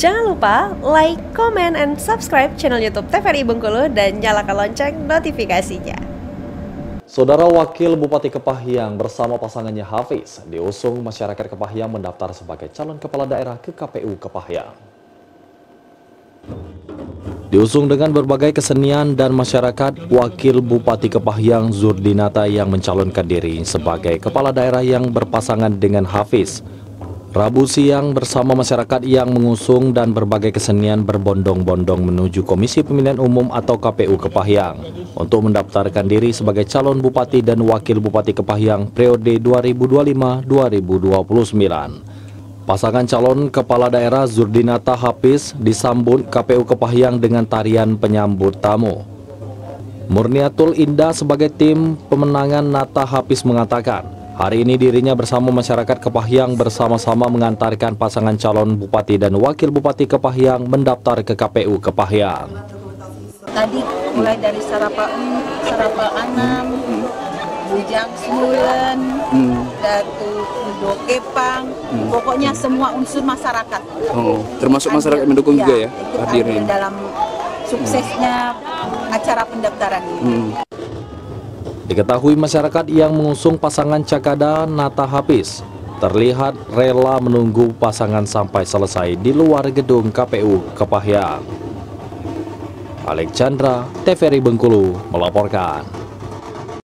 Jangan lupa like, comment, and subscribe channel YouTube TVRI Bengkulu dan nyalakan lonceng notifikasinya. Saudara Wakil Bupati Kepahyang bersama pasangannya Hafiz diusung masyarakat Kepahyang mendaftar sebagai calon kepala daerah ke KPU Kepahyang. Diusung dengan berbagai kesenian dan masyarakat, Wakil Bupati Kepahyang Zurdinata yang mencalonkan diri sebagai kepala daerah yang berpasangan dengan Hafiz. Rabu siang bersama masyarakat yang mengusung dan berbagai kesenian berbondong-bondong menuju Komisi Pemilihan Umum atau KPU Kepahyang untuk mendaftarkan diri sebagai calon Bupati dan Wakil Bupati Kepahyang periode 2025-2029. Pasangan calon kepala daerah Zurdinata Hafiz disambut KPU Kepahyang dengan tarian penyambut tamu. Murniatul Indah sebagai tim pemenangan Nata Hafiz mengatakan, hari ini dirinya bersama masyarakat Kepahyang bersama-sama mengantarkan pasangan calon bupati dan wakil bupati Kepahyang mendaftar ke KPU Kepahyang. Tadi mulai dari sarapan sarapan anam, bujang hmm. datu kudo kepang, hmm. pokoknya semua unsur masyarakat. Oh, termasuk masyarakat mendukung ya, juga ya hadirnya dalam suksesnya hmm. acara pendaftaran ini. Hmm. Diketahui masyarakat yang mengusung pasangan Cakada Nata Hafiz terlihat rela menunggu pasangan sampai selesai di luar gedung KPU Kepahyang. Alexandra, TVRI Bengkulu melaporkan.